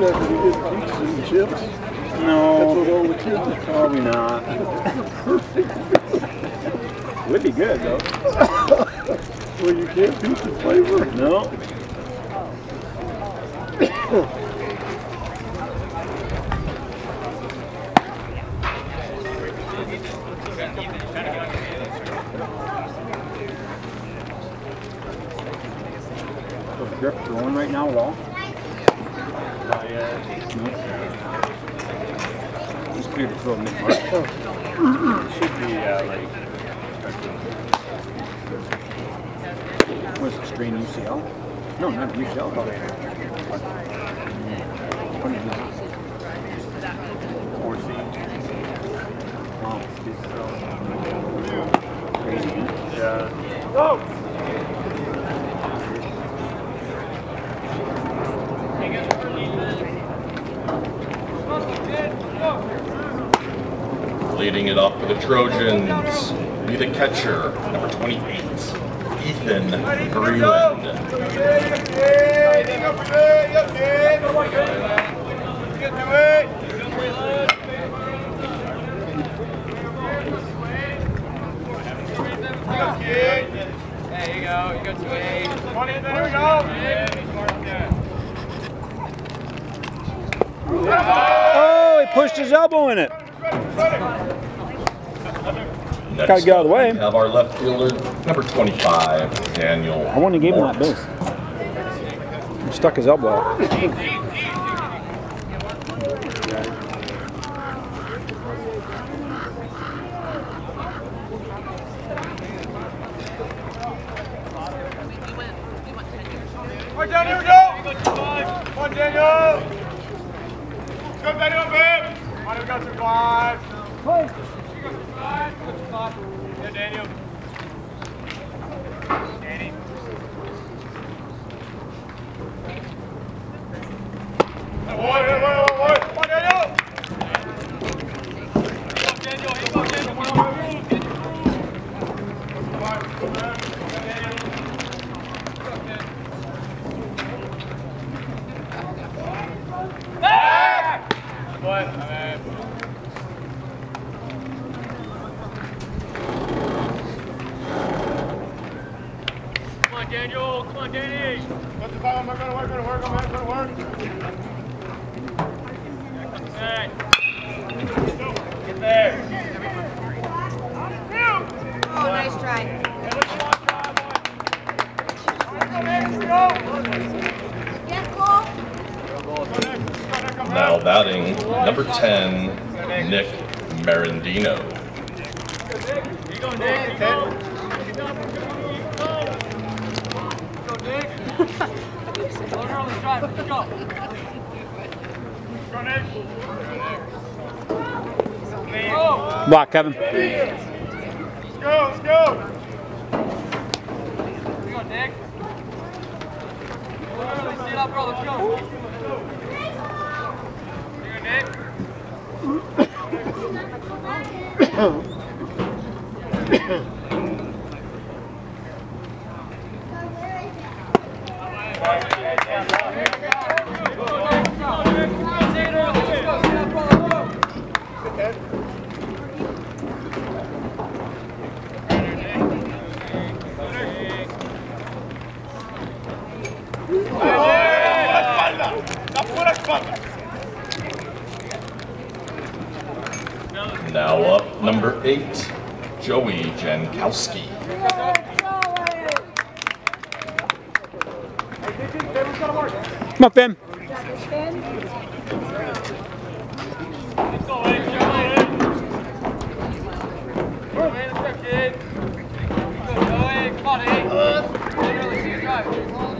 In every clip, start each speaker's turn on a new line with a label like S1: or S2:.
S1: that to get pizza and chips? That's
S2: No,
S1: what all the kids are
S2: probably not. Would be good though.
S1: Well, you can't beat the flavor.
S2: No. Grip throwing right now at all? Nope. Just clear to throw mid mark.
S3: Should be uh, like
S2: Was it strain UCL? No, not UCL. What is it?
S3: four C.
S2: Wow. Crazy, huh?
S3: Yeah.
S4: Leading it off for the Trojans, be the catcher, number 28, Ethan Breland.
S5: There you go. You got two Eight. There we go.
S2: Oh, he pushed his elbow in it.
S4: Next
S2: Gotta get out of the way.
S4: we Have our left fielder, number 25, Daniel.
S2: I wouldn't have him that
S4: Mort.
S2: base. He stuck his elbow out.
S5: Come on, Daniel. Here we go. Come on, Daniel. Let's go, Daniel, babe. Come on, we got some fives. Yeah, Daniel. Danny. Daniel. Uh, Come Come on, Danny. What's the problem? I'm gonna work, gonna work, I'm gonna work. Get there.
S6: Oh, nice try.
S5: Hey, let's go
S4: Now batting, number 10, Nick Marandino.
S5: Here you go, Nick. Here you. Go. Go, Nick. Go, girl, let's drive. Let's go. Go, Nick. Go.
S2: Block, Kevin.
S5: Let's go, let's go. You go, Nick. Let's see it up, bro. Let's go. Here Nick.
S4: Now up, number 8, Joey Jankowski.
S2: Come on, Finn.
S5: Go,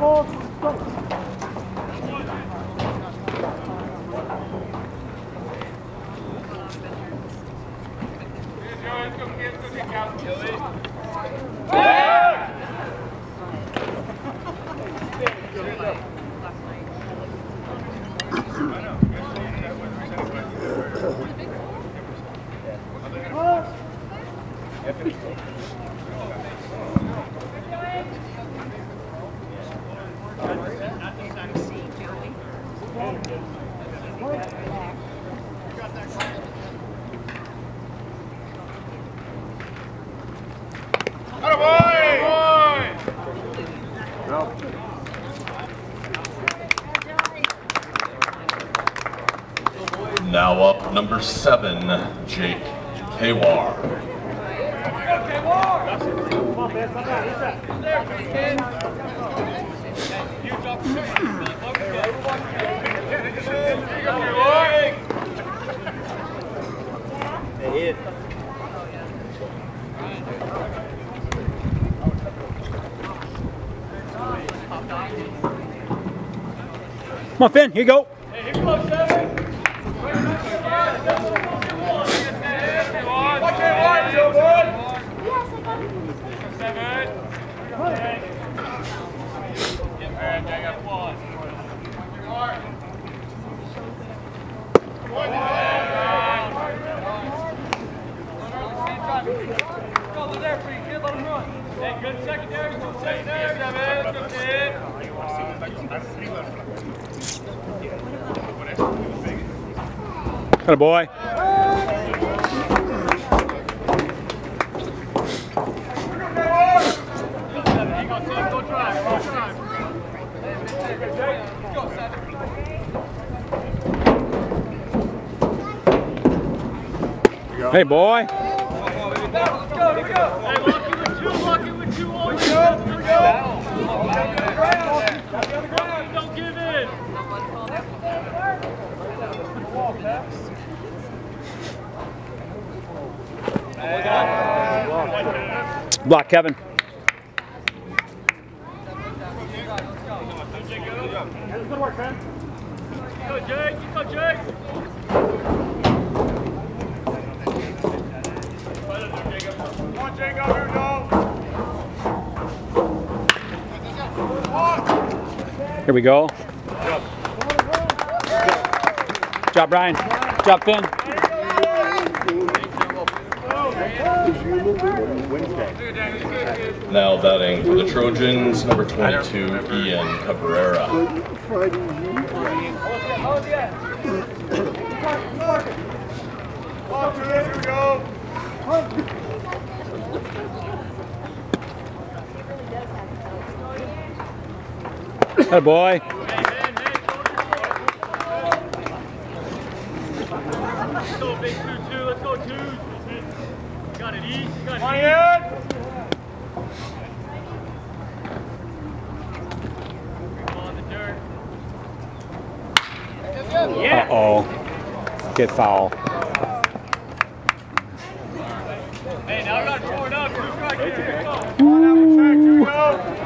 S5: Let's go
S2: get to the
S4: count, Billy. Number seven, Jake Haywar.
S2: Come on, Finn. Here you go. Got a boy. Hey, boy.
S5: Don't give in.
S2: Block, Kevin.
S5: Go, Jake. Go, Jake. Come on, Jake. Over here, go.
S2: Here we go. Job, Brian. Good Job, Finn.
S4: Now batting for the Trojans, number 22, Ian Cabrera.
S1: Friday night.
S5: Come on, Jake. Here we go.
S2: Hey, boy.
S5: Let's go, big two, two. Let's go, twos.
S2: Uh-oh. Get foul.
S5: Hey, now I got it up. Two strike here. Here we go. Come on, down the track. Here we go.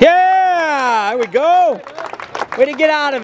S2: Yeah, there we go. Way to get out of it.